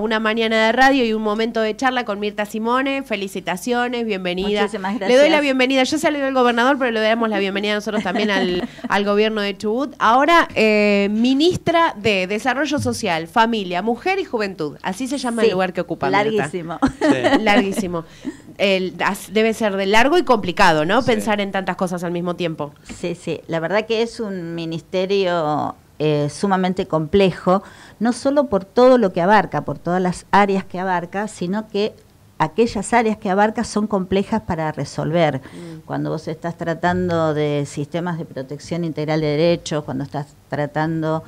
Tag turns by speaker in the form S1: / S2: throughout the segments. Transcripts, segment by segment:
S1: Una mañana de radio y un momento de charla con Mirta Simone. Felicitaciones, bienvenida.
S2: Muchísimas gracias.
S1: Le doy la bienvenida. Yo salí del gobernador, pero le damos la bienvenida nosotros también al, al gobierno de Chubut. Ahora, eh, ministra de Desarrollo Social, Familia, Mujer y Juventud. Así se llama
S2: Sí,
S1: el lugar que ocupa. Mirta.
S2: Larguísimo.
S1: Larguísimo. El- as- debe ser de largo y complicado, ¿no?
S3: Sí.
S1: Pensar en tantas cosas al mismo tiempo.
S2: Sí, sí. La verdad que es un ministerio eh, sumamente complejo, no solo por todo lo que abarca, por todas las áreas que abarca, sino que aquellas áreas que abarca son complejas para resolver. Cuando vos estás tratando de sistemas de protección integral de derechos, cuando estás tratando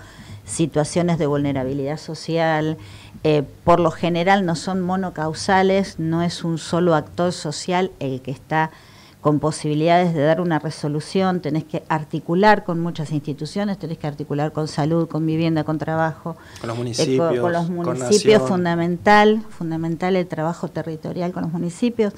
S2: situaciones de vulnerabilidad social, eh, por lo general no son monocausales, no es un solo actor social el que está con posibilidades de dar una resolución, tenés que articular con muchas instituciones, tenés que articular con salud, con vivienda, con trabajo,
S3: Con los
S2: eh,
S3: municipios.
S2: con, con los municipios, fundamental, fundamental el trabajo territorial con los municipios.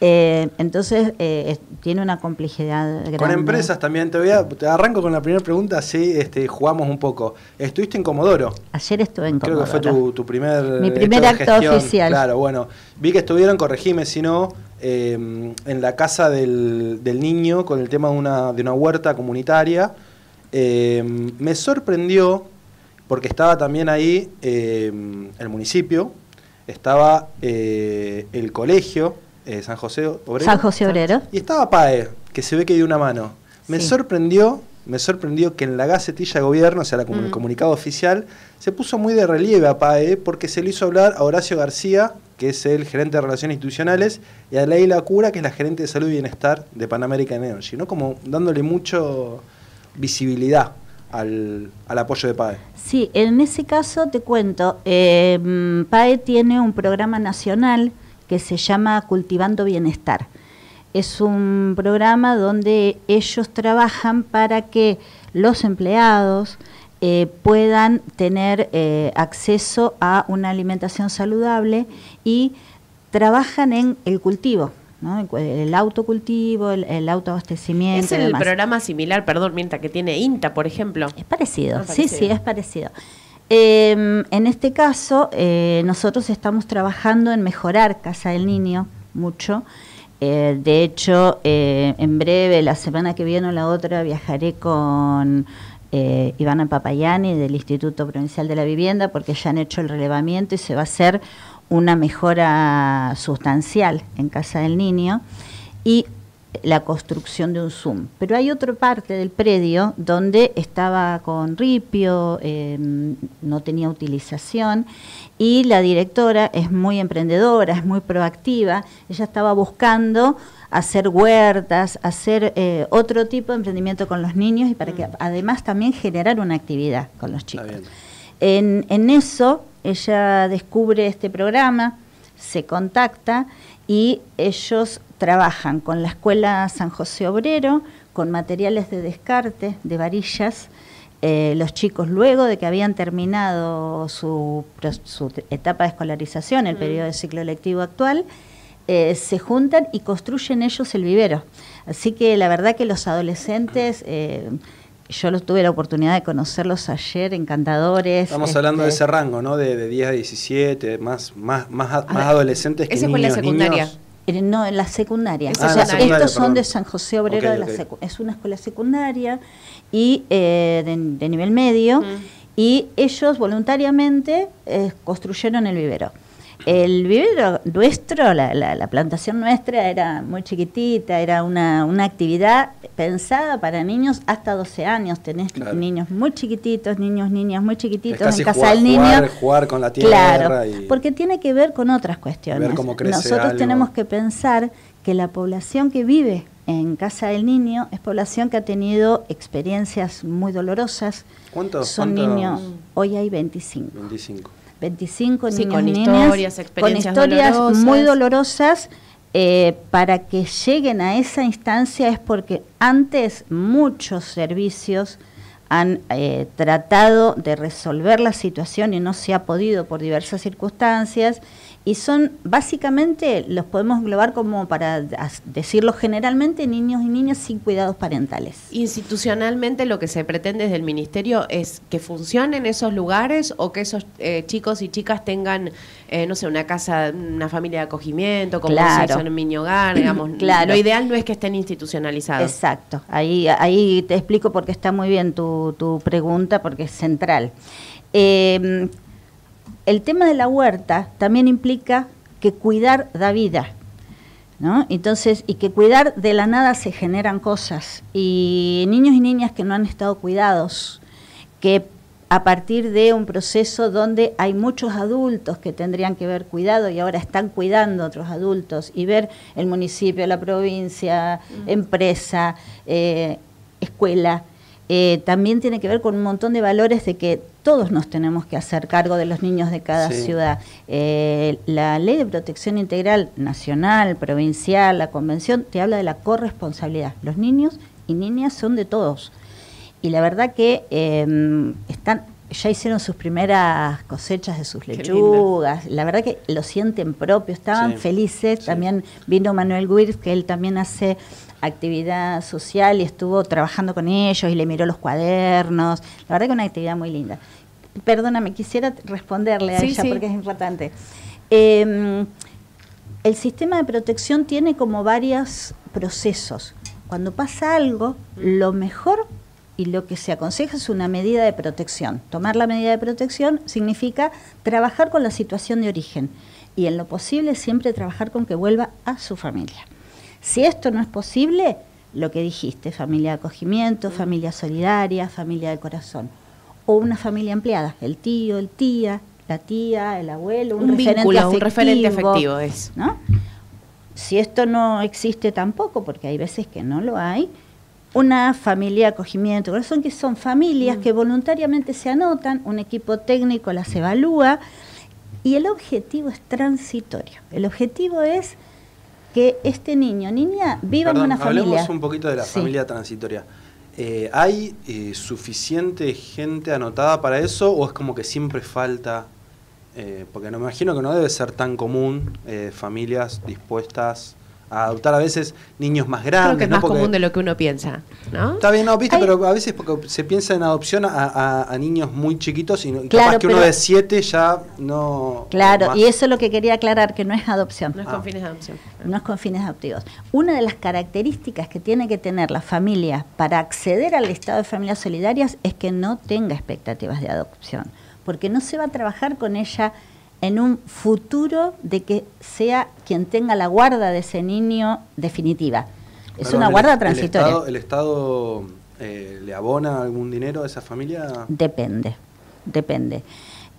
S2: Eh, entonces, eh, es- tiene una complejidad grande.
S3: Con empresas también, te voy a, te arranco con la primera pregunta, así este, jugamos un poco. Estuviste en Comodoro,
S2: Ayer estuve en
S3: creo que fue
S2: Comodoro.
S3: tu, tu primer
S2: Mi primer acto
S3: gestión.
S2: oficial.
S3: Claro, bueno, vi que estuvieron, corregime si no, eh, en la casa del, del niño con el tema de una, de una huerta comunitaria. Eh, me sorprendió, porque estaba también ahí eh, el municipio, estaba eh, el colegio, eh, San José Obrero.
S2: San José Obrero.
S3: Y estaba PAE, que se ve que dio una mano. Me
S2: Sí.
S3: sorprendió, me sorprendió que en la Gacetilla de Gobierno, o sea, la el
S1: Mm.
S3: comunicado oficial, se puso muy de relieve a PAE porque se le hizo hablar a Horacio García, que es el gerente de Relaciones Institucionales, y a Leila Cura, que es la gerente de Salud y Bienestar de Pan American Energy, ¿no? Como dándole mucho visibilidad al, al apoyo de PAE.
S2: Sí, en ese caso te cuento, mm, PAE tiene un programa nacional que se llama Cultivando Bienestar. Es un programa donde ellos trabajan para que los empleados eh, puedan tener eh, acceso a una alimentación saludable y trabajan en el cultivo, ¿no? el, cu- el autocultivo, el, el autoabastecimiento.
S1: Es el
S2: demás.
S1: programa similar, perdón, mientras que tiene INTA, por ejemplo.
S2: Es parecido,
S1: Ah,
S2: sí,
S1: parecido.
S2: sí, es parecido. Eh, en este caso, eh, nosotros estamos trabajando en mejorar Casa del Niño mucho. Eh, de hecho, en breve, la semana que viene o la otra, viajaré con eh, Ivana Papayani del Instituto Provincial de la Vivienda porque ya han hecho el relevamiento y se va a hacer una mejora sustancial en Casa del Niño. Y la construcción de un Zoom. Pero hay otra parte del predio donde estaba con ripio, eh, no tenía utilización y la directora es muy emprendedora, es muy proactiva. Ella estaba buscando hacer huertas, hacer eh, otro tipo de emprendimiento con los niños y para que además también generar una actividad con los chicos. En, en eso ella descubre este programa, se contacta y ellos trabajan con la Escuela San José Obrero, con materiales de descarte, de varillas. Eh, los chicos, luego de que habían terminado su, su etapa de escolarización, el periodo de ciclo lectivo actual, eh, se juntan y construyen ellos el vivero. Así que la verdad que los adolescentes, eh, yo los tuve la oportunidad de conocerlos ayer, encantadores.
S3: Estamos hablando de
S2: este,
S3: ese rango, ¿no? De, de 10 a 17, más, más, más, más
S1: ver,
S3: adolescentes que
S1: esa
S3: niños.
S1: escuela secundaria.
S3: niños.
S2: Eh, No, en la secundaria.
S1: Es
S2: O sea,
S1: secundaria.
S2: estos son de San José Obrero, de la
S3: ok.
S2: secu- es una escuela secundaria y eh, de, de nivel medio,
S1: Mm.
S2: y ellos voluntariamente eh, construyeron el vivero. El vivero nuestro, la, la- la plantación nuestra era muy chiquitita, era una, una actividad pensada para niños hasta 12 años. Tenés
S3: Claro.
S2: niños muy chiquititos, niños, niñas muy chiquititos
S3: casi
S2: en casa
S3: jugar,
S2: del niño.
S3: jugar, jugar con la tierra.
S2: Claro,
S3: y-
S2: porque tiene que ver con otras cuestiones.
S3: Ver cómo crece
S2: Nosotros
S3: algo.
S2: tenemos que pensar que la población que vive en Casa del Niño es población que ha tenido experiencias muy dolorosas.
S3: ¿Cuántos?
S2: Son
S3: cuántos?
S2: niños, hoy hay 25.
S3: 25.
S2: 25
S1: Sí,
S2: niños
S1: con
S2: niñas
S1: historias, experiencias
S2: con historias
S1: dolorosas.
S2: muy dolorosas. eh, para que lleguen a esa instancia es porque antes muchos servicios han eh, tratado de resolver la situación y no se ha podido por diversas circunstancias y son básicamente, los podemos englobar como para decirlo generalmente, niños y niñas sin cuidados parentales.
S1: Institucionalmente lo que se pretende desde el Ministerio es que funcionen esos lugares o que esos eh, chicos y chicas tengan, eh, no sé, una casa, una familia de acogimiento, como claro. en Miño Hogar, digamos. claro. Lo ideal no es que estén institucionalizados.
S2: Exacto, ahí, ahí te explico porque está muy bien tu, tu pregunta, porque es central. Eh, el tema de la huerta también implica que cuidar da vida. ¿No? Entonces, y que cuidar de la nada se generan cosas. Y niños y niñas que no han estado cuidados, que a partir de un proceso donde hay muchos adultos que tendrían que ver cuidado y ahora están cuidando a otros adultos, y ver el municipio, la provincia, mm. empresa, eh, escuela, eh, también tiene que ver con un montón de valores de que todos nos tenemos que hacer cargo de los niños de cada ciudad. Eh, la ley de protección integral nacional, provincial, la convención, te habla de la corresponsabilidad. Los niños y niñas son de todos. Y la verdad que em, están, ya hicieron sus primeras cosechas de sus lechugas, la verdad que lo sienten propio, estaban felices. También vino Manuel Guirs, que él también hace actividad social y estuvo trabajando con ellos y le miró los cuadernos. La verdad que una actividad muy linda. Perdóname, quisiera responderle a ella porque es importante. Em, el sistema de protección tiene como varios procesos. Cuando pasa algo, lo mejor y lo que se aconseja es una medida de protección. Tomar la medida de protección significa trabajar con la situación de origen y en lo posible siempre trabajar con que vuelva a su familia. Si esto no es posible, lo que dijiste, familia de acogimiento, familia solidaria, familia de corazón, o una familia empleada, el tío, el tía, la tía, el abuelo, un, referente afectivo, un referente afectivo es. ¿no? Si esto no existe tampoco, porque hay veces que no lo hay, una familia de acogimiento, corazón que son familias mm. que voluntariamente se anotan, un equipo técnico las evalúa y el objetivo es transitorio. El objetivo es que este niño, niña, viva en una familia.
S3: Hablemos un poquito de la familia transitoria. Eh, ¿Hay eh, suficiente gente anotada para eso o es como que siempre falta? Eh, porque no me imagino que no debe ser tan común familias dispuestas adoptar a veces niños más grandes.
S1: Creo que es más común de lo que uno piensa, ¿no?
S3: Está bien, no, viste, pero a veces porque se piensa en adopción a, niños muy chiquitos y, capaz que uno de siete ya no...
S2: Claro, y eso es lo que quería aclarar, que no es adopción.
S1: No es con fines de adopción.
S2: No es con fines adoptivos. Una de las características que tiene que tener la familia para acceder al estado de familias solidarias es que no tenga expectativas de adopción, porque no se va a trabajar con ella en un futuro de que sea quien tenga la guarda de ese niño definitiva. Es una guarda transitoria.
S3: ¿El Estado, eh, le abona algún dinero a esa familia?
S2: Depende, depende.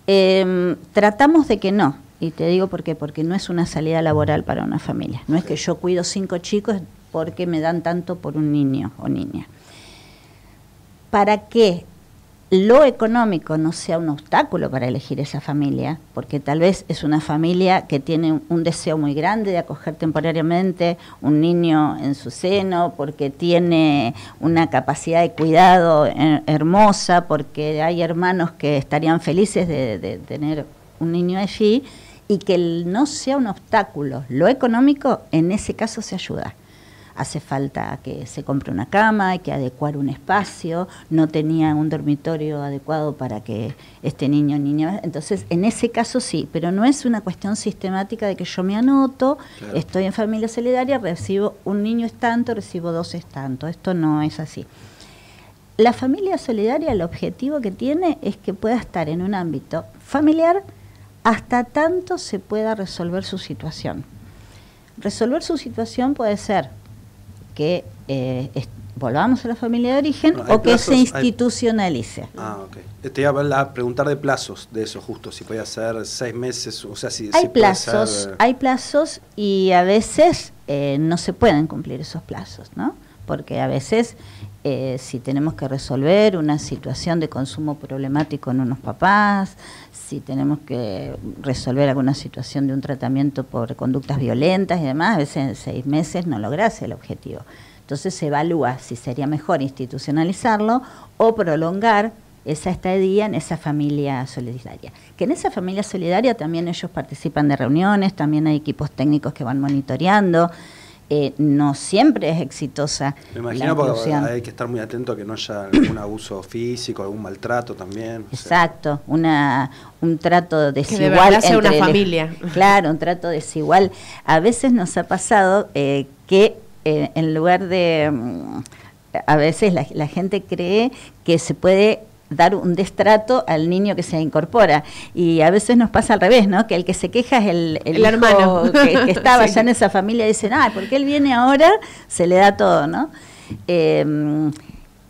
S2: Em, tratamos de que no, y te digo por qué, porque no es una salida laboral para una familia. No es que yo cuido cinco chicos porque me dan tanto por un niño o niña. ¿Para qué lo económico no sea un obstáculo para elegir esa familia, porque tal vez es una familia que tiene un deseo muy grande de acoger temporariamente un niño en su seno, porque tiene una capacidad de cuidado hermosa, porque hay hermanos que estarían felices de, de tener un niño allí, y que no sea un obstáculo. Lo económico en ese caso se ayuda hace falta que se compre una cama, hay que adecuar un espacio, no tenía un dormitorio adecuado para que este niño o niña... Entonces, en ese caso sí, pero no es una cuestión sistemática de que yo me anoto, estoy en familia solidaria, recibo un niño es tanto, recibo dos es tanto, esto no es así. La familia solidaria, el objetivo que tiene es que pueda estar en un ámbito familiar hasta tanto se pueda resolver su situación. Resolver su situación puede ser que eh, volvamos a la familia de origen o que se institucionalice.
S3: Ah, ok. Te iba a preguntar de plazos de eso justo, si puede ser seis meses, o sea, si...
S2: Hay plazos, hay plazos y a veces eh, no se pueden cumplir esos plazos, ¿no? Porque a veces eh, si tenemos que resolver una situación de consumo problemático en unos papás, si tenemos que resolver alguna situación de un tratamiento por conductas violentas y demás, a veces en seis meses no lograse el objetivo. Entonces se evalúa si sería mejor institucionalizarlo o prolongar esa estadía en esa familia solidaria. Que en esa familia solidaria también ellos participan de reuniones, también hay equipos técnicos que van monitoreando. Eh, no siempre es exitosa.
S3: Me imagino porque hay que estar muy atento a que no haya algún abuso físico, algún maltrato también.
S2: Exacto, una, un trato desigual.
S1: Que una familia.
S2: Claro, un trato desigual. A veces nos ha pasado eh, que eh, en lugar de... Mm, a veces la gente cree que se puede dar un destrato al niño que se incorpora. Y a veces nos pasa al revés, ¿no? Que el que se queja es el,
S1: el, hermano
S2: que, estaba ya en esa familia y dicen, ah, porque él viene ahora, se le da todo, ¿no? Em,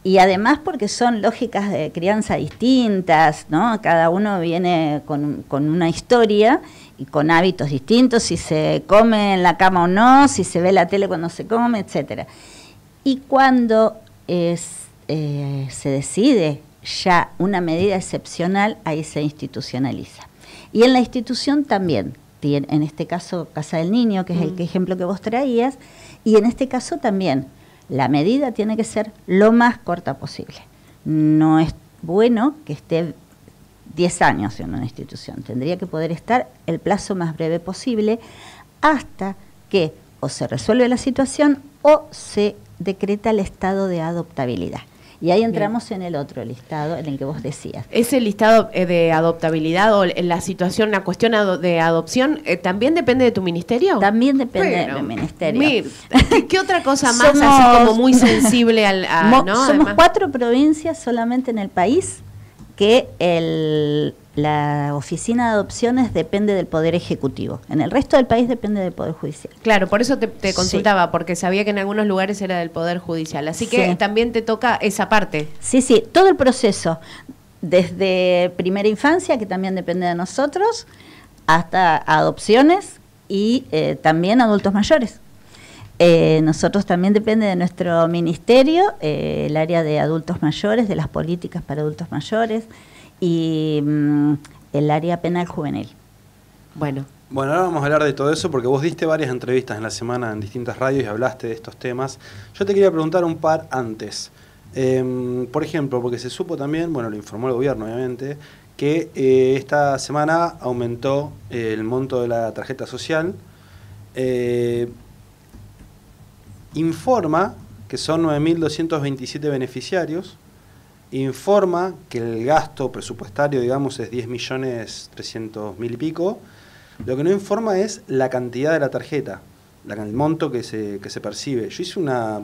S2: y además porque son lógicas de crianza distintas, ¿no? Cada uno viene con, con una historia y con hábitos distintos, si se come en la cama o no, si se ve la tele cuando se come, etcétera. Y cuando es, eh, se decide ya una medida excepcional, ahí se institucionaliza. Y en la institución también, en este caso Casa del Niño, que es el mm. ejemplo que vos traías, y en este caso también, la medida tiene que ser lo más corta posible. No es bueno que esté 10 años en una institución, tendría que poder estar el plazo más breve posible hasta que o se resuelve la situación o se decreta el estado de adoptabilidad. Y ahí entramos en el otro listado, en el que vos decías.
S1: ¿Ese listado eh, de adoptabilidad o la situación, la cuestión de adopción, eh, también depende de tu ministerio?
S2: También depende de mi ministerio.
S1: ¿qué, otra cosa más así como muy sensible al...
S2: Somos cuatro provincias solamente en el país que el la oficina de adopciones depende del Poder Ejecutivo. En el resto del país depende del Poder Judicial.
S1: Claro, por eso te, consultaba, porque sabía que en algunos lugares era del Poder Judicial. Así que también te toca esa parte.
S2: Sí, sí, todo el proceso, desde primera infancia, que también depende de nosotros, hasta adopciones y eh, también adultos mayores. Eh, nosotros también depende de nuestro ministerio, eh, el área de adultos mayores, de las políticas para adultos mayores y mm, el área penal juvenil.
S3: Bueno. Bueno, ahora vamos a hablar de todo eso porque vos diste varias entrevistas en la semana en distintas radios y hablaste de estos temas. Yo te quería preguntar un par antes. Em, por ejemplo, porque se supo también, bueno, lo informó el gobierno obviamente, que eh, esta semana aumentó el monto de la tarjeta social. Eh, informa que son 9.227 beneficiarios, informa que el gasto presupuestario, digamos, es 10 millones 300 mil y pico. Lo que no informa es la cantidad de la tarjeta, el monto que se, que se percibe. Yo hice una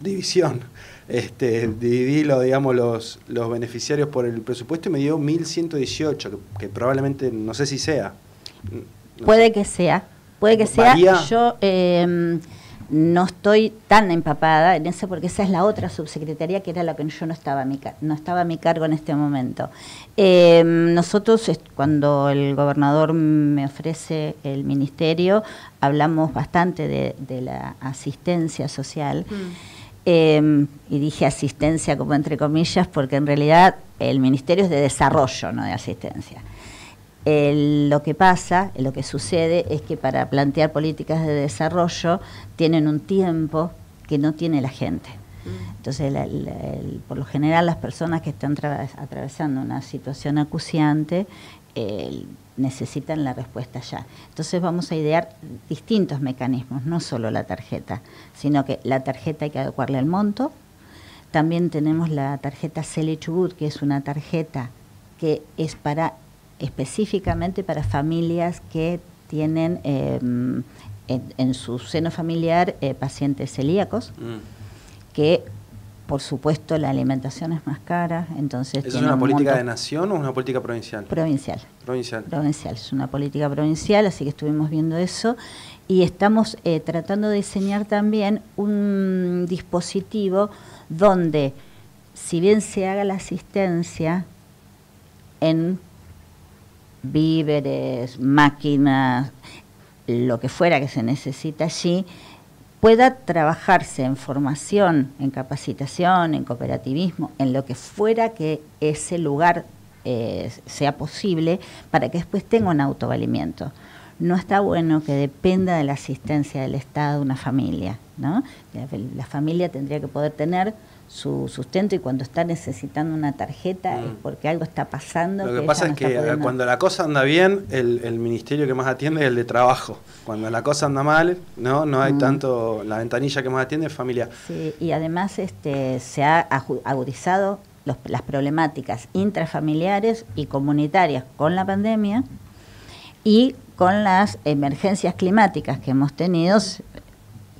S3: división, este, dividí digamos, los, los beneficiarios por el presupuesto y me dio 1.118, que, que probablemente, no sé si sea.
S2: puede que sea, puede que sea. Yo... Eh, no estoy tan empapada en eso porque esa es la otra subsecretaría que era la que yo no estaba a mi, no estaba a mi cargo en este momento. Eh, nosotros, cuando el gobernador me ofrece el ministerio, hablamos bastante de, la asistencia social. Mm. Eh, y dije asistencia como entre comillas porque en realidad el ministerio es de desarrollo, no de asistencia lo que pasa, lo que sucede es que para plantear políticas de desarrollo tienen un tiempo que no tiene la gente. Mm. Entonces, por lo general, las personas que están atravesando una situación acuciante necesitan la respuesta ya. Entonces, vamos a idear distintos mecanismos, no solo la tarjeta, sino que la tarjeta hay que adecuarle al monto. También tenemos la tarjeta Cele que es una tarjeta que es para específicamente para familias que tienen em, en, su seno familiar eh, pacientes celíacos, mm. que por supuesto la alimentación es más cara, entonces...
S3: ¿Es una política de nación o es una política provincial?
S2: Provincial.
S3: Provincial.
S2: Provincial, es una política provincial, así que estuvimos viendo eso y estamos eh, tratando de diseñar también un dispositivo donde, si bien se haga la asistencia en víveres, máquinas, lo que fuera que se necesita allí, pueda trabajarse en formación, en capacitación, en cooperativismo, en lo que fuera que ese lugar eh, sea posible, para que después tenga un autovalimiento. no está bueno que dependa de la asistencia del Estado una familia, ¿no? La, familia tendría que poder tener su sustento y cuando está necesitando una tarjeta es mm. porque algo está pasando.
S3: Lo que, pasa es que cuando la cosa anda bien, el, ministerio que más atiende es el de trabajo. Cuando la cosa anda mal, no, no hay mm. tanto, la ventanilla que más atiende es familia.
S2: Sí, y además este, se ha agudizado las problemáticas intrafamiliares y comunitarias con la pandemia y con las emergencias climáticas que hemos tenido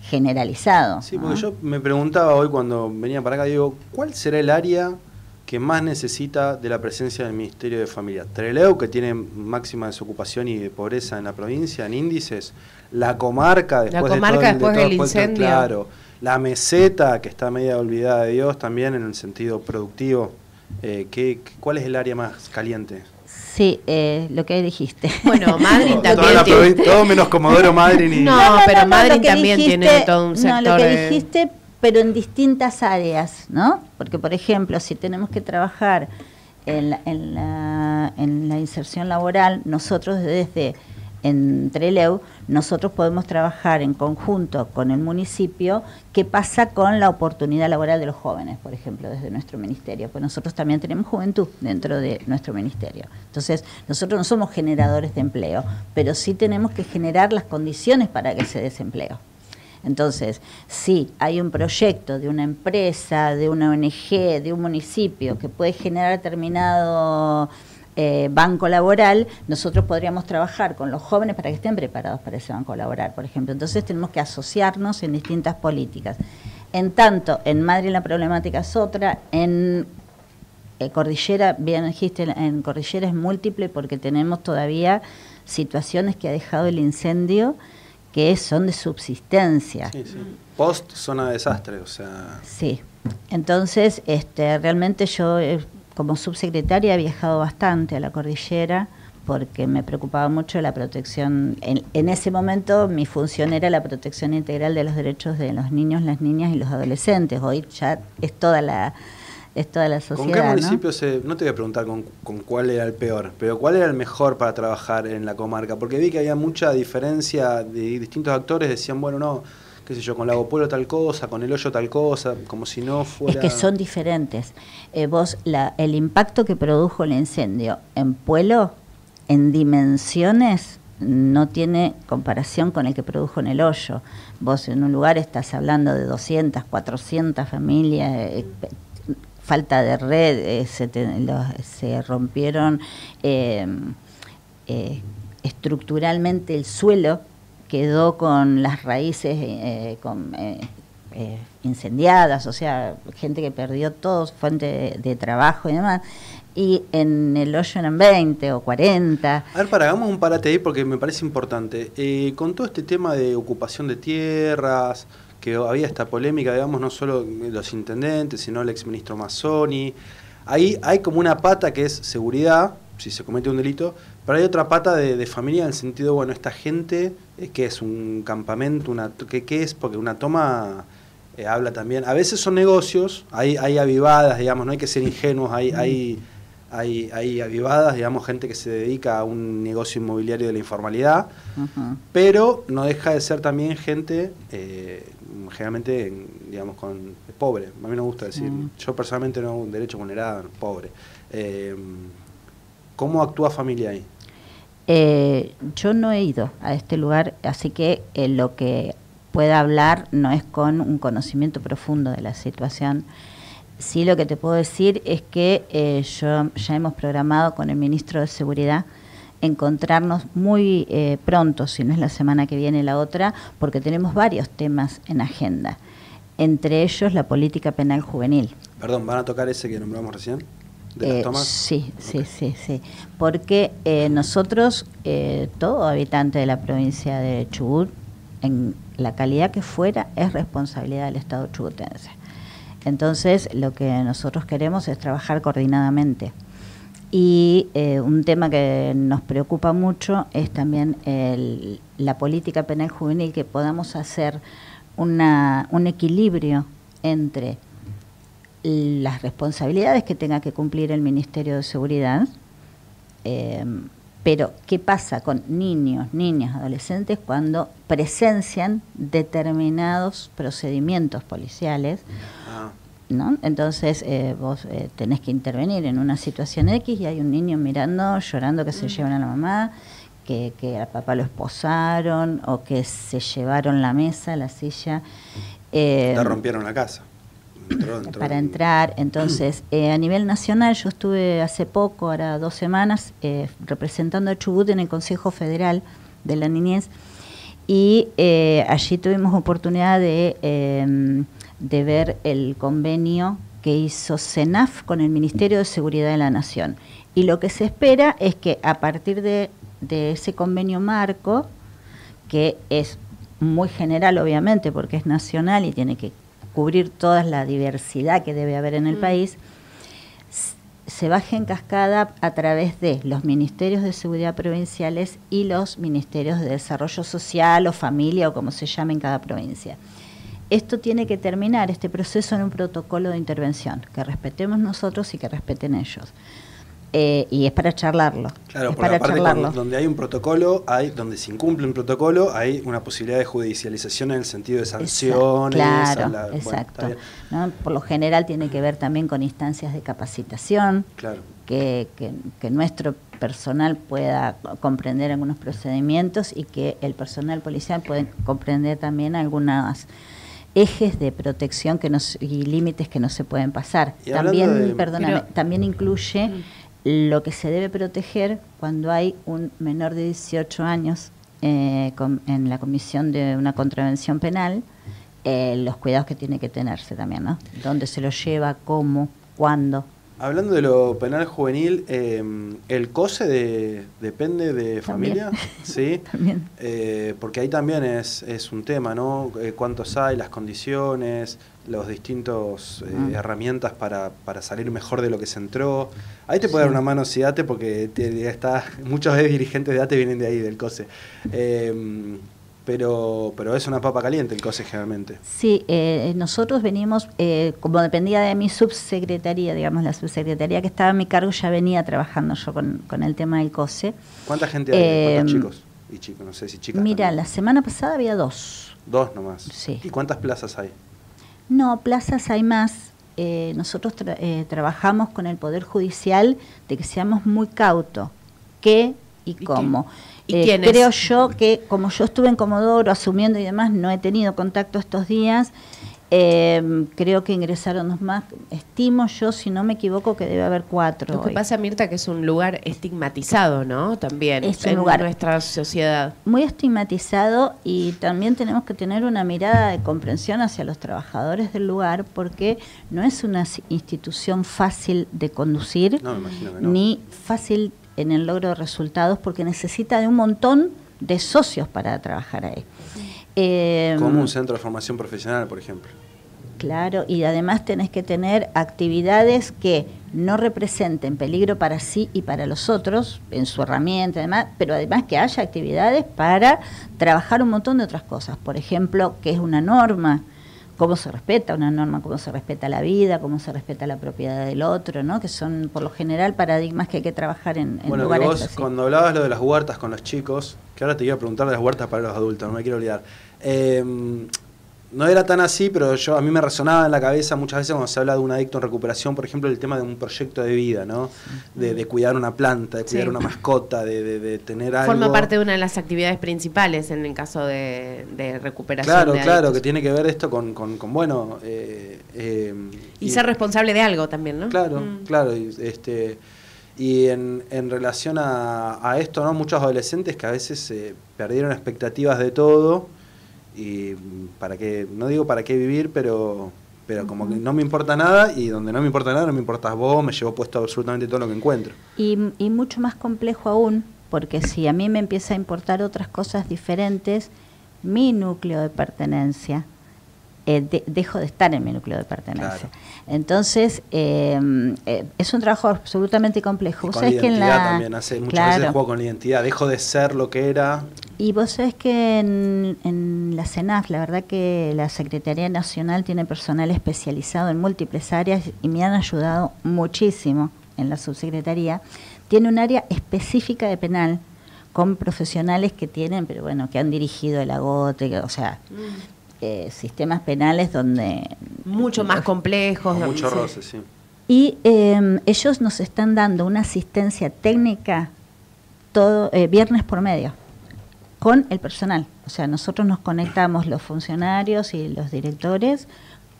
S2: generalizado.
S3: Sí, porque yo me preguntaba hoy cuando venía para acá, digo, ¿cuál será el área que más necesita de la presencia del Ministerio de Familia? Treleu, que tiene máxima desocupación y de pobreza en la provincia, en índices, la comarca después
S1: la comarca después del incendio.
S3: Claro, la meseta, que está media olvidada de Dios también en el sentido productivo. Eh, ¿qué, ¿Cuál es el área más caliente?
S2: Sí, eh, lo que dijiste.
S1: Bueno, Madrid también
S3: tiene... Todo menos Comodoro Madrid
S1: y... No, pero Madrid también tiene todo un sector...
S2: No, lo que dijiste, pero en distintas áreas, ¿no? Porque, por ejemplo, si tenemos que trabajar en en la, en la inserción laboral, nosotros desde en Treleu, nosotros podemos trabajar en conjunto con el municipio qué pasa con la oportunidad laboral de los jóvenes, por ejemplo, desde nuestro ministerio, pues nosotros también tenemos juventud dentro de nuestro ministerio. Entonces, nosotros no somos generadores de empleo, pero sí tenemos que generar las condiciones para que se desempleo. Entonces, si hay un proyecto de una empresa, de una ONG, de un municipio que puede generar determinado eh, banco laboral, nosotros podríamos trabajar con los jóvenes para que estén preparados para ese banco laboral, por ejemplo. Entonces tenemos que asociarnos en distintas políticas. En tanto, en Madrid la problemática es otra, en eh, Cordillera, bien dijiste, en Cordillera es múltiple porque tenemos todavía situaciones que ha dejado el incendio que son de subsistencia.
S3: Sí, sí. Post zona de desastre, o sea.
S2: Sí. Entonces, este, realmente yo eh, como subsecretaria he viajado bastante a la cordillera porque me preocupaba mucho la protección. En, ese momento mi función era la protección integral de los derechos de los niños, las niñas y los adolescentes. Hoy ya es toda la es toda la sociedad.
S3: ¿Con qué municipio se.? No te voy a preguntar con, con, cuál era el peor, pero cuál era el mejor para trabajar en la comarca. Porque vi que había mucha diferencia de distintos actores, decían, bueno, no qué sé yo, con Lago Pueblo tal cosa, con el hoyo tal cosa, como si no fuera...
S2: Es que son diferentes. Eh, vos, la, el impacto que produjo el incendio en Pueblo, en dimensiones, no tiene comparación con el que produjo en el hoyo. Vos en un lugar estás hablando de 200, 400 familias, eh, falta de red, eh, se, se, rompieron estructuralmente el suelo quedó con las raíces eh, eh, eh, incendiadas, o sea, gente que perdió todo, fuente de, trabajo y demás. Y en el hoyo eran 20 o 40.
S3: A ver, para, hagamos un parate ahí porque me parece importante. con todo este tema de ocupación de tierras, que había esta polémica, digamos, no solo los intendentes, sino el exministro Mazzoni, ahí hay como una pata que es seguridad, si se comete un delito, pero hay otra pata de, familia en el sentido, bueno, esta gente, eh, que es un campamento? Una, ¿qué, ¿Qué es? Porque una toma eh, habla también, a veces son negocios, hay, hay avivadas, digamos, no hay que ser ingenuos, hay, hay, hay, hay avivadas, digamos, gente que se dedica a un negocio inmobiliario de la informalidad, pero no deja de ser también gente eh, generalmente, digamos, con pobre. A mí no me gusta decir, mm. yo personalmente no un derecho vulnerado, pobre. ¿Cómo actúa familia ahí?
S2: Eh, yo no he ido a este lugar, así que eh, lo que pueda hablar no es con un conocimiento profundo de la situación. Sí lo que te puedo decir es que eh, yo ya hemos programado con el ministro de Seguridad encontrarnos muy pronto, si no es la semana que viene la otra, porque tenemos varios temas en agenda, entre ellos la política penal juvenil.
S3: Perdón, ¿van a tocar ese que nombramos recién?
S2: Eh, sí, sí, sí, sí. Porque eh, nosotros, eh, todo habitante de la provincia de Chubut, en la calidad que fuera, es responsabilidad del Estado chubutense. Entonces, lo que nosotros queremos es trabajar coordinadamente. Y un tema que nos preocupa mucho es también la política penal juvenil, que podamos hacer una, un equilibrio entre las responsabilidades que tenga que cumplir el Ministerio de Seguridad, em, Pero, ¿qué pasa con niños, niñas, adolescentes cuando presencian determinados procedimientos policiales? Ah. ¿no? Entonces, eh, vos eh, tenés que intervenir en una situación X y hay un niño mirando, llorando que se llevan a la mamá, que, que a papá lo esposaron o que se llevaron la mesa, la silla.
S3: Eh, rompieron la casa.
S2: Para entrar. Entonces, eh, a nivel nacional, yo estuve hace poco, ahora dos semanas, eh, representando a Chubut en el Consejo Federal de la Niñez y eh, allí tuvimos oportunidad de, em, de ver el convenio que hizo CENAF con el Ministerio de Seguridad de la Nación. Y lo que se espera es que a partir de, de ese convenio marco, que es muy general obviamente porque es nacional y tiene que cubrir toda la diversidad que debe haber en el mm. país, se baje en cascada a través de los ministerios de seguridad provinciales y los ministerios de desarrollo social o familia o como se llame en cada provincia. Esto tiene que terminar, este proceso, en un protocolo de intervención, que respetemos nosotros y que respeten ellos. Eh, y es para charlarlo.
S3: Claro, porque aparte donde hay un protocolo, hay donde se incumple un protocolo, hay una posibilidad de judicialización en el sentido de sanciones.
S2: Claro, exacto. Por lo general tiene que ver también con instancias de capacitación,
S3: claro.
S2: que, que, nuestro personal pueda comprender algunos procedimientos y que el personal policial pueda comprender también algunos ejes de protección que nos, y límites que no se pueden pasar. también, perdóname, también incluye mm lo que se debe proteger cuando hay un menor de 18 años eh, en la comisión de una contravención penal, eh, los cuidados que tiene que tenerse también, ¿no? ¿Dónde se lo lleva? ¿Cómo? ¿Cuándo?
S3: Hablando de lo penal juvenil, eh, ¿el COSE depende de familia? Sí,
S2: también.
S3: Eh, porque ahí también es, es un tema, ¿no? Eh, ¿Cuántos hay, las condiciones, los distintos ah. herramientas para, para, salir mejor de lo que se entró? Ahí te puede dar una mano SIDATE porque está, muchos dirigentes de ATE vienen de ahí, del COSE pero, pero es una papa caliente el COSE generalmente.
S2: Sí, eh, nosotros venimos, eh, como dependía de mi subsecretaría, digamos, la subsecretaría que estaba a mi cargo, ya venía trabajando yo con, con el tema del COSE.
S3: ¿Cuánta gente hay? ¿Cuántos em, chicos? Y chicos, no sé si chicas.
S2: Mira, la semana pasada había dos.
S3: Dos nomás.
S2: Sí.
S3: ¿Y cuántas plazas hay?
S2: No, plazas hay más. Eh, nosotros trabajamos con el Poder Judicial de que seamos muy cautos. ¿Qué y, cómo? Eh, creo yo que como yo estuve en Comodoro asumiendo y demás, no he tenido contacto estos días. Eh, creo que ingresaron dos más. Estimo yo, si no me equivoco, que debe haber cuatro.
S1: Lo que pasa, Mirta, que es un lugar estigmatizado, ¿no? También es un en lugar nuestra sociedad.
S2: Muy estigmatizado y también tenemos que tener una mirada de comprensión hacia los trabajadores del lugar porque no es una institución fácil de conducir ni fácil en el logro de resultados porque necesita de un montón de socios para trabajar ahí.
S3: Eh, Como un centro de formación profesional, por ejemplo.
S2: Claro, y además tenés que tener actividades que no representen peligro para sí y para los otros en su herramienta, además, pero además que haya actividades para trabajar un montón de otras cosas. Por ejemplo, que es una norma, cómo se respeta una norma, cómo se respeta la vida, cómo se respeta la propiedad del otro, ¿no? Que son por lo general paradigmas que hay que trabajar en, en
S3: bueno, lugares vos, cuando hablabas lo de las huertas con los chicos, que ahora te iba a preguntar de las huertas para los adultos, no me quiero olvidar. Eh, no era tan así, pero yo a mí me resonaba en la cabeza muchas veces cuando se habla de un adicto en recuperación, por ejemplo, el tema de un proyecto de vida, ¿no? De, cuidar una planta, de cuidar una mascota, de, tener algo.
S1: Forma parte de una de las actividades principales en el caso de, recuperación.
S3: Claro, claro, que tiene que ver esto con, bueno.
S1: Eh, eh, y, ser responsable de algo también, ¿no?
S3: Claro, mm. claro. este, y en, en relación a, a, esto, ¿no? Muchos adolescentes que a veces se perdieron expectativas de todo y para qué, no digo para qué vivir, pero, pero como que no me importa nada y donde no me importa nada no me importas vos, me llevo puesto absolutamente todo lo que encuentro.
S2: Y, y mucho más complejo aún, porque si a mí me empieza a importar otras cosas diferentes, mi núcleo de pertenencia, eh, dejo de estar en mi núcleo de pertenencia. Entonces, em, eh, es un trabajo absolutamente complejo.
S3: con la identidad también, hace, muchas veces juego con la identidad, dejo de ser lo que era.
S2: Y vos sabés que en, en la CENAF, la verdad que la Secretaría Nacional tiene personal especializado en múltiples áreas y me han ayudado muchísimo en la subsecretaría tiene un área específica de penal con profesionales que tienen, pero bueno, que han dirigido el agote, o sea, mm. Eh, sistemas penales donde...
S1: Mucho más complejos.
S3: Mucho roce, sí.
S2: Y em, ellos nos están dando una asistencia técnica todo eh, viernes por medio con el personal. O sea, nosotros nos conectamos los funcionarios y los directores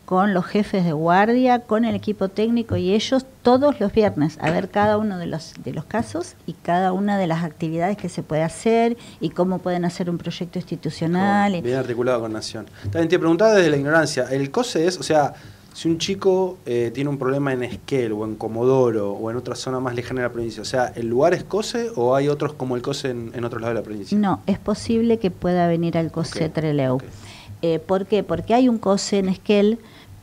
S2: con los jefes de guardia, con el equipo técnico y ellos todos los viernes a ver cada uno de los, de los casos y cada una de las actividades que se puede hacer y cómo pueden hacer un proyecto institucional.
S3: bien articulado con Nación. También te preguntaba desde la ignorancia, ¿el COSE es, o sea, si un chico eh, tiene un problema en Esquel o en Comodoro o en otra zona más lejana de la provincia, o sea, ¿el lugar es COSE o hay otros como el COSE en, en otros lados de la provincia?
S2: No, es posible que pueda venir al COSE Treleu. Eh, ¿Por qué? Porque hay un COSE en Esquel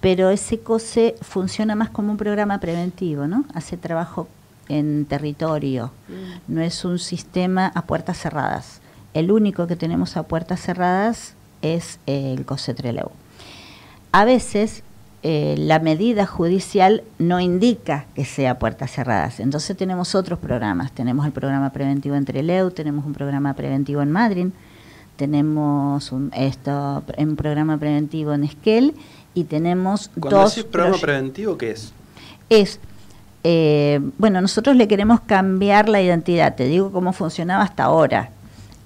S2: pero ese COSE funciona más como un programa preventivo, ¿no? Hace trabajo en territorio, mm. no es un sistema a puertas cerradas. El único que tenemos a puertas cerradas es el COSE Trelew. A veces eh, la medida judicial no indica que sea puertas cerradas. Entonces tenemos otros programas. Tenemos el programa preventivo en Trelew, tenemos un programa preventivo en Madrid, tenemos un, esto, un programa preventivo en Esquel y tenemos
S3: Cuando dos... programa preventivo, ¿qué es?
S2: Es, eh, bueno, nosotros le queremos cambiar la identidad, te digo cómo funcionaba hasta ahora.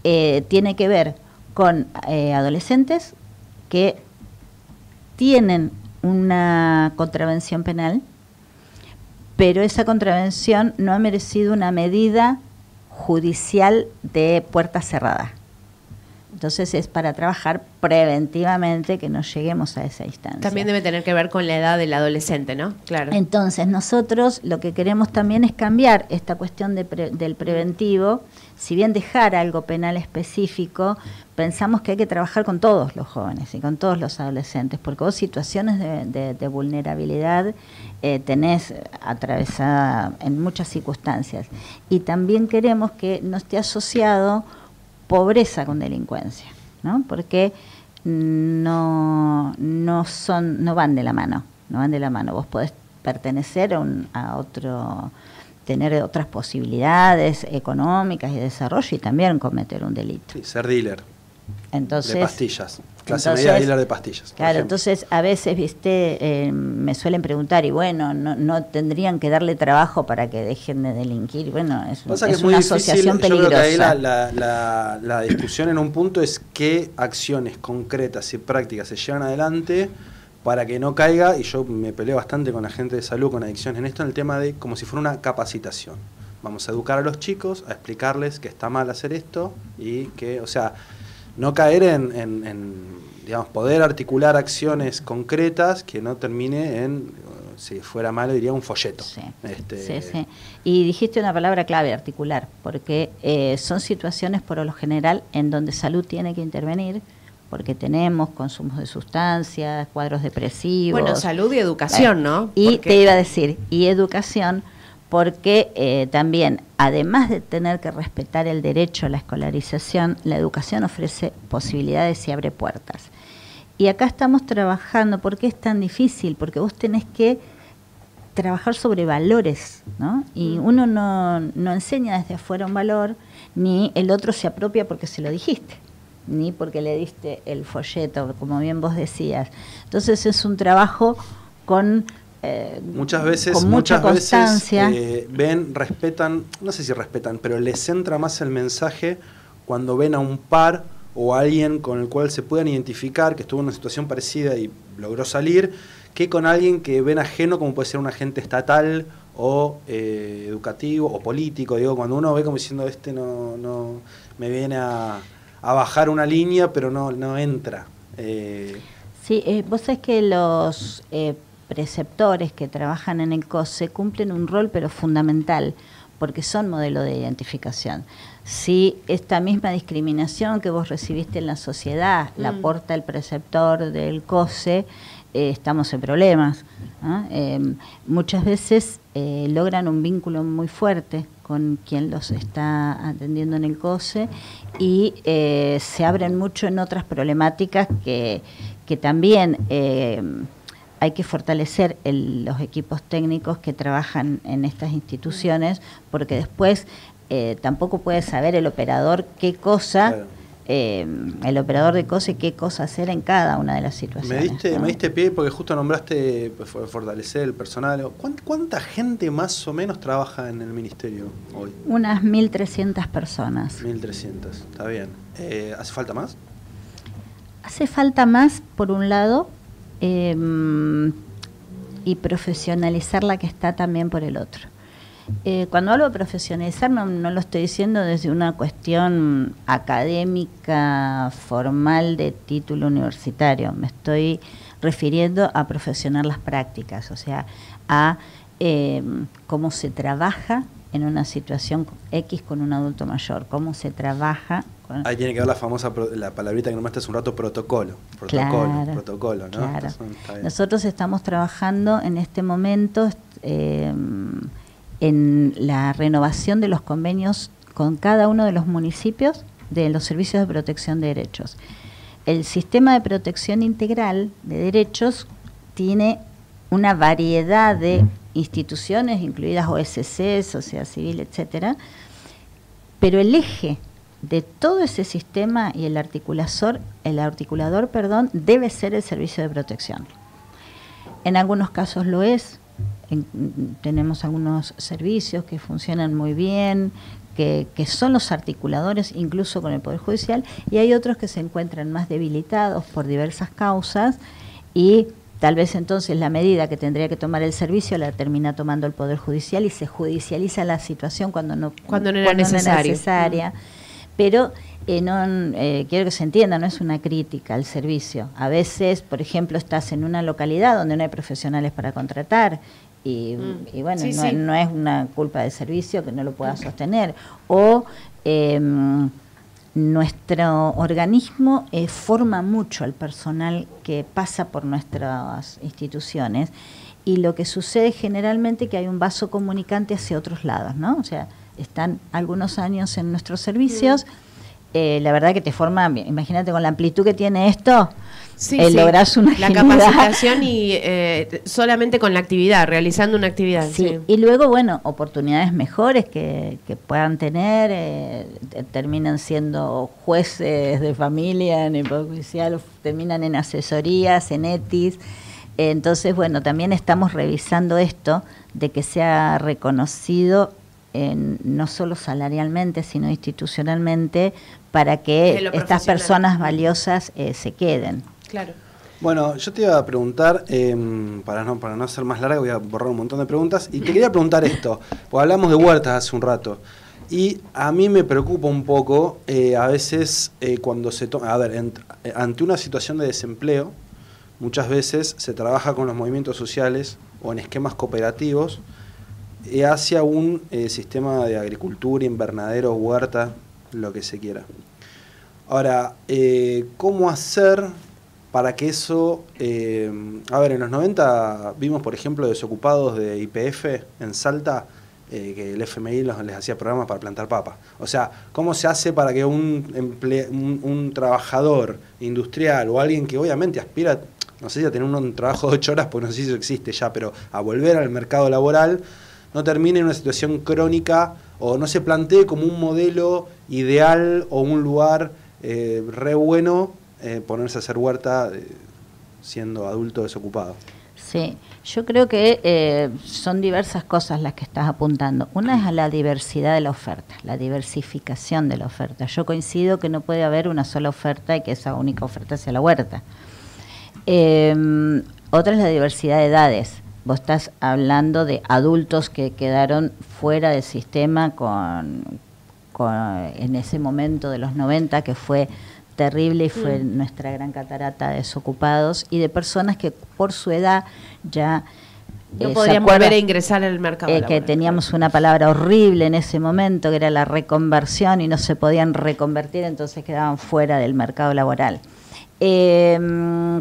S2: Eh, tiene que ver con eh, adolescentes que tienen una contravención penal, pero esa contravención no ha merecido una medida judicial de puerta cerrada. Entonces es para trabajar preventivamente que no lleguemos a esa instancia.
S1: También debe tener que ver con la edad del adolescente, ¿no?
S2: Claro. Entonces nosotros lo que queremos también es cambiar esta cuestión del preventivo. Si bien dejar algo penal específico, pensamos que hay que trabajar con todos los jóvenes y con todos los adolescentes, porque vos situaciones de, vulnerabilidad eh, tenés atravesada en muchas circunstancias. Y también queremos que no esté asociado pobreza con delincuencia, ¿no? Porque no, no, son, no van de la mano, no van de la mano. Vos podés pertenecer a, un, a otro, tener otras posibilidades económicas y de desarrollo y también cometer un delito.
S3: Ser dealer.
S2: Entonces,
S3: de pastillas. Clase media dealer de pastillas.
S2: Claro, entonces a veces, viste, eh, me suelen preguntar, y bueno, no, no, tendrían que darle trabajo para que dejen de delinquir. Bueno, es, una asociación peligrosa.
S3: Yo creo que ahí la, la, la, discusión en un punto es qué acciones concretas y prácticas se llevan adelante para que no caiga, y yo me peleo bastante con la gente de salud con adicciones en esto, en el tema de como si fuera una capacitación. Vamos a educar a los chicos, a explicarles que está mal hacer esto y que, o sea, no caer en, digamos, poder articular acciones concretas que no termine en, si fuera malo diría un folleto.
S2: Sí, este, sí, Y dijiste una palabra clave, articular, porque eh, son situaciones por lo general en donde salud tiene que intervenir, porque tenemos consumos de sustancias, cuadros depresivos.
S1: Bueno, salud y educación, ¿no?
S2: Y te iba a decir, y educación porque eh, también, además de tener que respetar el derecho a la escolarización, la educación ofrece posibilidades y abre puertas. Y acá estamos trabajando, ¿por qué es tan difícil? Porque vos tenés que trabajar sobre valores, ¿no? Y mm. uno no, no enseña desde afuera un valor, ni el otro se apropia porque se lo dijiste ni porque le diste el folleto, como bien vos decías. Entonces es un trabajo con
S3: eh, muchas veces, muchas veces eh, ven, respetan, no sé si respetan, pero les entra más el mensaje cuando ven a un par o a alguien con el cual se puedan identificar, que estuvo en una situación parecida y logró salir, que con alguien que ven ajeno, como puede ser un agente estatal o eh, educativo o político. Digo, cuando uno ve como diciendo, este no, no me viene a, a bajar una línea, pero no, no entra.
S2: sí, vos sabés que los preceptores que trabajan en el COSE cumplen un rol pero fundamental porque son modelo de identificación. Si esta misma discriminación que vos recibiste en la sociedad la mm. aporta el preceptor del COSE, eh, estamos en problemas. Em, muchas veces eh, logran un vínculo muy fuerte con quien los está atendiendo en el COSE y eh, se abren mucho en otras problemáticas que, que también hay que fortalecer los equipos técnicos que trabajan en estas instituciones, porque después eh, tampoco puede saber el operador qué cosa, eh, el operador de cosas y qué cosa hacer en cada una de las situaciones.
S3: Me diste, me diste pie porque justo nombraste pues, fortalecer el personal. ¿Cuánta, gente más o menos trabaja en el ministerio hoy?
S2: Unas 1.300 personas.
S3: 1.300, está bien. Eh, ¿Hace falta más?
S2: Hace falta más, por un lado, em, y profesionalizar la que está también por el otro. Eh, cuando hablo de profesionalizar no, lo estoy diciendo desde una cuestión académica, formal de título universitario, me estoy refiriendo a profesionar las prácticas, o sea, a em, cómo se trabaja en una situación X con un adulto mayor, cómo se trabaja.
S3: Ahí tiene que ver la famosa, la palabrita que nombraste hace un rato, protocolo. Protocolo, protocolo, ¿no?
S2: Nosotros estamos trabajando en este momento eh, en la renovación de los convenios con cada uno de los municipios de los servicios de protección de derechos. El sistema de protección integral de derechos tiene una variedad de instituciones, incluidas OSC, sociedad civil, etcétera, pero el eje de todo ese sistema y el articulador, el articulador, perdón, debe ser el servicio de protección. En algunos casos lo es, tenemos algunos servicios que funcionan muy bien, que, que, son los articuladores incluso con el Poder Judicial, y hay otros que se encuentran más debilitados por diversas causas y Tal vez entonces la medida que tendría que tomar el servicio la termina tomando el Poder Judicial y se judicializa la situación cuando no,
S1: cuando no era,
S2: necesaria. Pero eh, no, eh, quiero que se entienda, no es una crítica al servicio. A veces, por ejemplo, estás en una localidad donde no hay profesionales para contratar y, mm. bueno, no, es una culpa del servicio que no lo pueda sostener. O em, nuestro organismo eh, forma mucho al personal que pasa por nuestras instituciones y lo que sucede generalmente es que hay un vaso comunicante hacia otros lados, ¿no? O sea, están algunos años en nuestros servicios, eh, la verdad que te forma, imagínate con la amplitud que tiene esto,
S1: sí, eh, logras una La capacitación y eh, solamente con la actividad, realizando una actividad.
S2: Sí. Y luego, bueno, oportunidades mejores que, puedan tener, eh, terminan siendo jueces de familia en el Poder Judicial, terminan en asesorías, en ETIs. Entonces, bueno, también estamos revisando esto de que sea reconocido en, no solo salarialmente, sino institucionalmente, para que estas personas valiosas se queden.
S1: Claro.
S3: Bueno, yo te iba a preguntar, em, para, no, para no ser más larga, voy a borrar un montón de preguntas, y te quería preguntar esto, porque hablamos de huertas hace un rato, y a mí me preocupa un poco eh, a veces eh, cuando se toma, a ver, eh, ante una situación de desempleo, muchas veces se trabaja con los movimientos sociales o en esquemas cooperativos hacia un sistema de agricultura, invernadero, huerta, lo que se quiera. Ahora, ¿cómo hacer para que eso, eh, a ver, en los 90 vimos, por ejemplo, desocupados de IPF en Salta, eh, que el FMI les hacía programas para plantar papa. O sea, ¿cómo se hace para que un, un, trabajador industrial o alguien que obviamente aspira, no sé si a tener un, trabajo de ocho horas, pues no sé si eso existe ya, pero a volver al mercado laboral, no termine en una situación crónica o no se plantee como un modelo ideal o un lugar eh, re bueno eh, ponerse a hacer huerta eh, siendo adulto desocupado.
S2: Sí, yo creo que eh, son diversas cosas las que estás apuntando. Una es a la diversidad de la oferta, la diversificación de la oferta. Yo coincido que no puede haber una sola oferta y que esa única oferta sea la huerta. otra es la diversidad de edades. Vos estás hablando de adultos que quedaron fuera del sistema con, con en ese momento de los 90, que fue terrible y fue nuestra gran catarata de desocupados y de personas que por su edad ya
S1: no eh, volver a ingresar al mercado.
S2: Eh, que teníamos una palabra horrible en ese momento, que era la reconversión, y no se podían reconvertir, entonces quedaban fuera del mercado laboral. Em,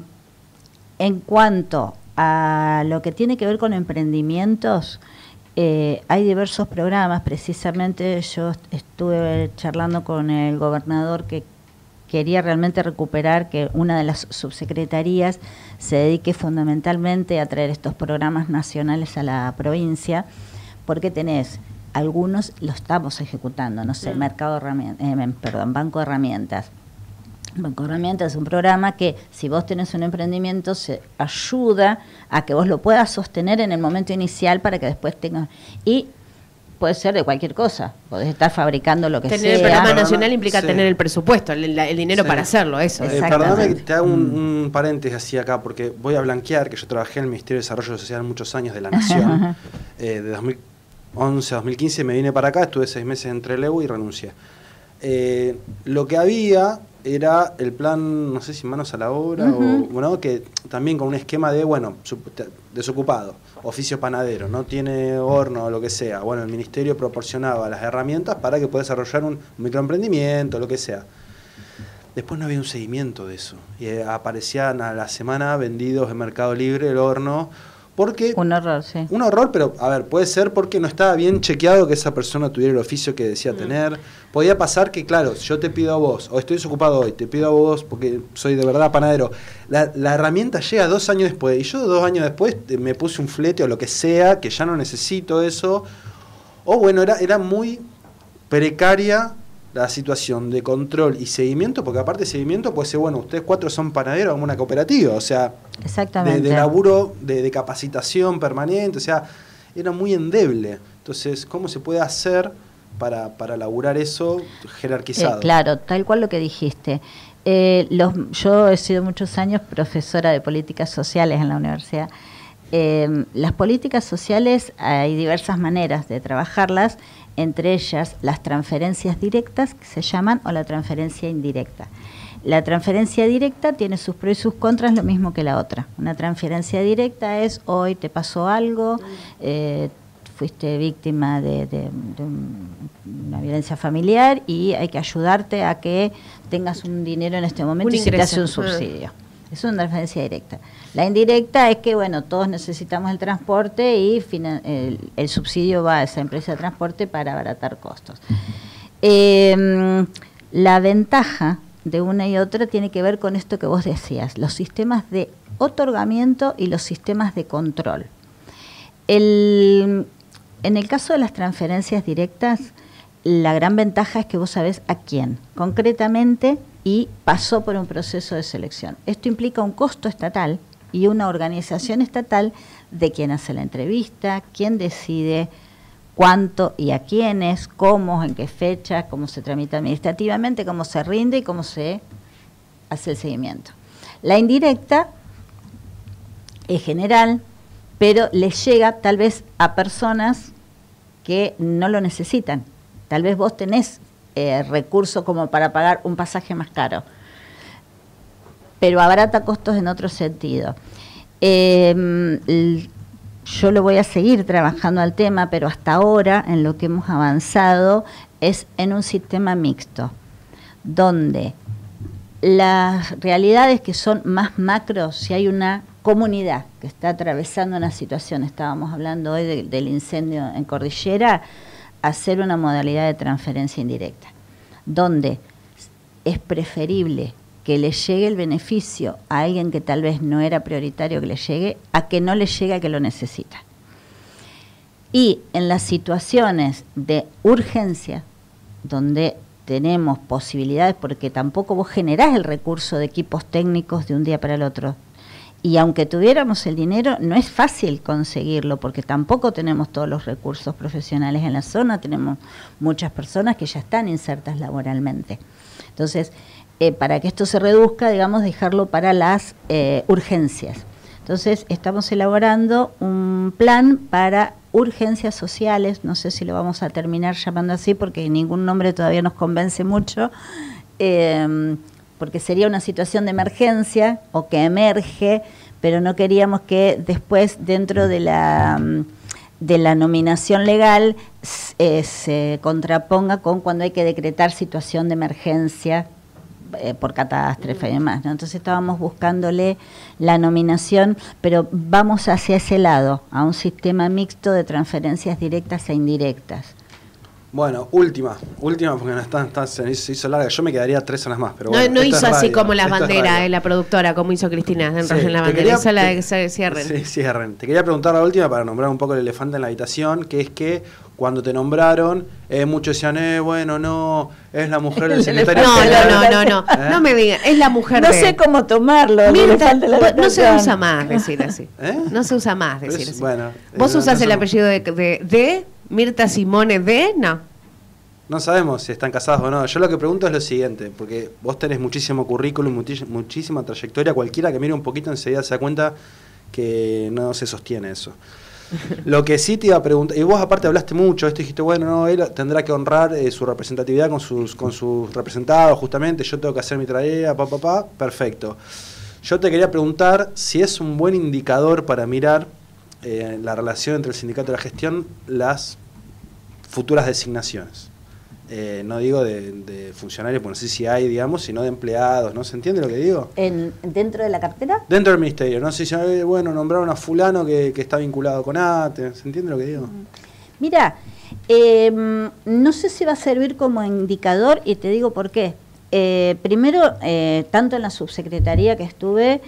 S2: en cuanto a lo que tiene que ver con emprendimientos, eh, hay diversos programas, precisamente yo estuve charlando con el gobernador que quería realmente recuperar que una de las subsecretarías se dedique fundamentalmente a traer estos programas nacionales a la provincia, porque tenés algunos lo estamos ejecutando, no sé, mercado herramientas, eh, perdón, banco de herramientas. Banco de herramientas es un programa que si vos tenés un emprendimiento se ayuda a que vos lo puedas sostener en el momento inicial para que después tengas y puede ser de cualquier cosa. Podés estar fabricando lo que sea.
S1: Tener el programa nacional implica tener el presupuesto, el, dinero para hacerlo, eso.
S3: Eh, perdóname que te hago un, mm. paréntesis así acá, porque voy a blanquear que yo trabajé en el Ministerio de Desarrollo Social muchos años de la Nación. eh, de 2011 a 2015 me vine para acá, estuve seis meses en Trelew y renuncié. Eh, lo que había era el plan, no sé si manos a la obra, o bueno, que también con un esquema de, bueno, desocupado oficio panadero, no tiene horno o lo que sea. Bueno, el ministerio proporcionaba las herramientas para que pueda desarrollar un microemprendimiento, lo que sea. Después no había un seguimiento de eso. Y eh, aparecían a la semana vendidos en Mercado Libre el horno porque,
S2: un horror, sí.
S3: Un horror, pero a ver, puede ser porque no estaba bien chequeado que esa persona tuviera el oficio que decía mm. tener. Podía pasar que, claro, yo te pido a vos, o estoy desocupado hoy, te pido a vos porque soy de verdad panadero. La, la herramienta llega dos años después, y yo dos años después me puse un flete o lo que sea, que ya no necesito eso. O bueno, era, era muy precaria la situación de control y seguimiento, porque aparte de seguimiento puede ser, bueno, ustedes cuatro son panaderos como una cooperativa, o sea,
S2: Exactamente.
S3: De, laburo, de, capacitación permanente, o sea, era muy endeble. Entonces, ¿cómo se puede hacer para, para laburar eso jerarquizado?
S2: Eh, claro, tal cual lo que dijiste. Eh, los, yo he sido muchos años profesora de políticas sociales en la universidad. Eh, las políticas sociales hay diversas maneras de trabajarlas entre ellas las transferencias directas, que se llaman, o la transferencia indirecta. La transferencia directa tiene sus pros y sus contras, lo mismo que la otra. Una transferencia directa es hoy te pasó algo, eh, fuiste víctima de, una violencia familiar y hay que ayudarte a que tengas un dinero en este momento y se te hace un subsidio. Es una transferencia directa. La indirecta es que, bueno, todos necesitamos el transporte y el, subsidio va a esa empresa de transporte para abaratar costos. Em, la ventaja de una y otra tiene que ver con esto que vos decías, los sistemas de otorgamiento y los sistemas de control. en el caso de las transferencias directas, la gran ventaja es que vos sabés a quién. Concretamente, y pasó por un proceso de selección. Esto implica un costo estatal y una organización estatal de quien hace la entrevista, quién decide cuánto y a quiénes, cómo, en qué fecha, cómo se tramita administrativamente, cómo se rinde y cómo se hace el seguimiento. La indirecta es general, pero le llega tal vez a personas que no lo necesitan. Tal vez vos tenés eh, recurso como para pagar un pasaje más caro, pero abarata costos en otro sentido. Em, yo lo voy a seguir trabajando al tema, pero hasta ahora en lo que hemos avanzado es en un sistema mixto, donde las realidades que son más macro, si hay una comunidad que está atravesando una situación, estábamos hablando hoy del incendio en Cordillera, hacer una modalidad de transferencia indirecta, donde es preferible que le llegue el beneficio a alguien que tal vez no era prioritario que le llegue, a que no le llegue a que lo necesita. Y en las situaciones de urgencia, donde tenemos posibilidades, porque tampoco vos generás el recurso de equipos técnicos de un día para el otro, y aunque tuviéramos el dinero, no es fácil conseguirlo porque tampoco tenemos todos los recursos profesionales en la zona, tenemos muchas personas que ya están insertas laboralmente. Entonces, eh, para que esto se reduzca, digamos, dejarlo para las eh, urgencias. Entonces, estamos elaborando un plan para urgencias sociales, no sé si lo vamos a terminar llamando así porque ningún nombre todavía nos convence mucho. Eh, porque sería una situación de emergencia o que emerge, pero no queríamos que después dentro de la, de la nominación legal eh, se contraponga con cuando hay que decretar situación de emergencia eh, por catástrofe y demás. Entonces estábamos buscándole la nominación, pero vamos hacia ese lado, a un sistema mixto de transferencias directas e indirectas.
S3: Bueno, última, última porque no está, está- se hizo larga. Yo me quedaría tres horas más, pero
S1: No,
S3: bueno.
S1: no hizo así
S3: radio,
S1: como las banderas, eh, la productora, como hizo Cristina en
S3: Sí,
S1: la bandera.
S3: quería-
S1: Hizo la de que se cierren.
S3: Sí, cierren. Te quería preguntar la última para nombrar un poco el elefante en la habitación, que es que cuando te nombraron, eh, muchos decían, eh, bueno, no, es la mujer del
S2: El
S3: secretario
S1: No,
S3: general.
S1: no, no, no, no.
S3: ¿Eh?
S1: No me digas, es la mujer
S2: No
S1: de.
S2: sé cómo tomarlo.
S1: Mirta,
S2: la
S1: bueno, no se usa más decir así.
S3: ¿Eh?
S1: No se usa más decir
S3: es-
S1: así.
S3: bueno,
S1: ¿Vos
S3: eh, no-
S1: usás
S3: no
S1: el apellido de, de, de Mirta Simone de? No.
S3: No sabemos si están casados o no. Yo lo que pregunto es lo siguiente, porque vos tenés muchísimo currículum, muchísima trayectoria. Cualquiera que mire un poquito enseguida se da cuenta que no se sostiene eso. Lo que sí te iba a preguntar, y vos aparte hablaste mucho, esto dijiste, bueno, no, él tendrá que honrar eh, su representatividad con sus, con sus representados, justamente, yo tengo que hacer mi tarea, pa, pa, pa, perfecto. Yo te quería preguntar si es un buen indicador para mirar eh, la relación entre el sindicato y la gestión, las futuras designaciones. Eh, no digo de, de funcionarios, porque no sé si hay, digamos, sino de empleados, ¿no? ¿Se entiende lo que digo?
S2: En, ¿Dentro de la cartera?
S3: Dentro del ministerio, no sé si, bueno, nombraron a fulano que, que está vinculado con ATE, ¿se entiende lo que digo?
S2: Mira, eh, no sé si va a servir como indicador y te digo por qué. Eh, primero, eh, tanto en la subsecretaría que estuve,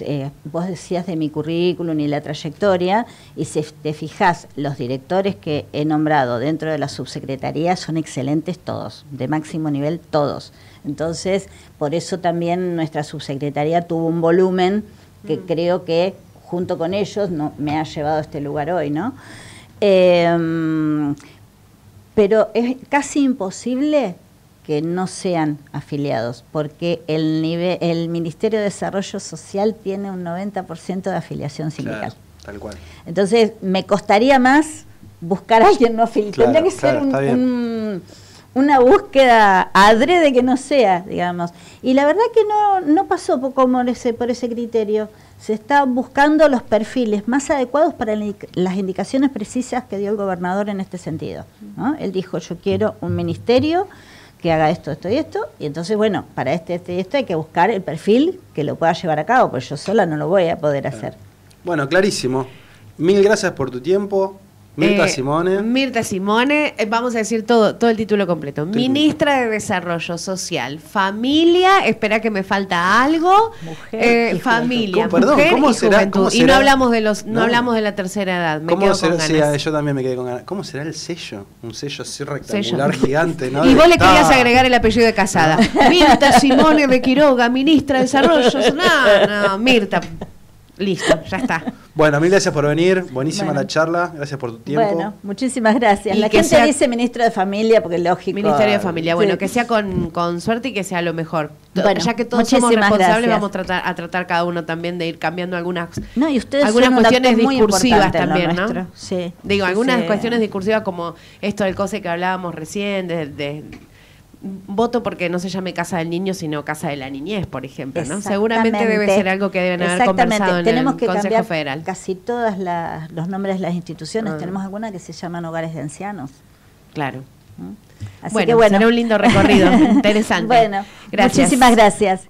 S2: eh, vos decías de mi currículum y la trayectoria, y si te fijas, los directores que he nombrado dentro de la subsecretaría son excelentes todos, de máximo nivel todos. Entonces, por eso también nuestra subsecretaría tuvo un volumen que creo que junto con ellos no, me ha llevado a este lugar hoy, ¿no? Eh, pero es casi imposible que no sean afiliados, porque el, nivel, el Ministerio de Desarrollo Social tiene un 90% de afiliación sindical.
S3: Claro, tal cual.
S2: Entonces, me costaría más buscar a alguien no afiliado.
S3: Claro,
S2: Tendría que ser un- un- una búsqueda adrede que no sea, digamos. Y la verdad que no, no pasó por, como ese, por ese criterio. Se está buscando los perfiles más adecuados para las indicaciones precisas que dio el gobernador en este sentido. ¿no? Él dijo, yo quiero un ministerio que haga esto, esto y esto, y entonces, bueno, para este, este y esto hay que buscar el perfil que lo pueda llevar a cabo, porque yo sola no lo voy a poder hacer.
S3: Bueno, clarísimo. Mil gracias por tu tiempo. Mirta
S1: Eh,
S3: Simone.
S1: Mirta Simone, eh, vamos a decir todo, todo el título completo. Ministra de Desarrollo Social, familia, espera que me falta algo.
S2: Mujer
S1: eh,
S2: y
S1: familia,
S3: ¿Cómo- perdón,
S1: mujer
S3: cómo
S1: y
S3: será-
S1: juventud.
S3: cómo
S1: Y no hablamos de los, no,
S3: No.
S1: hablamos de la tercera edad. Me
S3: ¿Cómo
S1: quedo
S3: será?
S1: con
S3: sí,
S1: ganas.
S3: yo también me quedé con ganas. ¿Cómo será el sello? Un sello así
S1: Sello.
S3: rectangular gigante, ¿no?
S1: Y vos le querías agregar el apellido de casada. Mirta Simone de Quiroga, ministra de Desarrollo. No, no, Mirta. Listo, ya está.
S3: Bueno, mil gracias por venir. Buenísima
S2: Bueno.
S3: la charla. Gracias por tu tiempo.
S2: Bueno, muchísimas gracias.
S1: Y
S2: La
S1: que
S2: gente
S1: sea-
S2: dice ministro de familia porque lógico.
S1: Ministerio de Familia. Bueno,
S2: Sí.
S1: que sea con, con suerte y que sea lo mejor.
S2: Bueno,
S1: ya que todos somos responsables,
S2: gracias.
S1: vamos a tratar, a tratar cada uno también de ir cambiando algunas,
S2: No, y ustedes
S1: algunas cuestiones discursivas también, ¿no?
S2: Sí.
S1: Digo, algunas
S2: sí.
S1: cuestiones discursivas como esto del cose que hablábamos recién, de, de- voto porque no se llame casa del niño, sino casa de la niñez, por ejemplo, ¿no? Seguramente debe ser algo que deben haber conversado en
S2: Tenemos
S1: el
S2: que
S1: Consejo
S2: cambiar
S1: Federal.
S2: Casi todos los nombres de las instituciones.
S1: Ah.
S2: Tenemos algunas que se llaman hogares de ancianos.
S1: Claro.
S2: ¿no? Así
S1: bueno,
S2: que bueno.
S1: será un lindo recorrido, interesante.
S2: Bueno,
S1: Gracias.
S2: muchísimas gracias.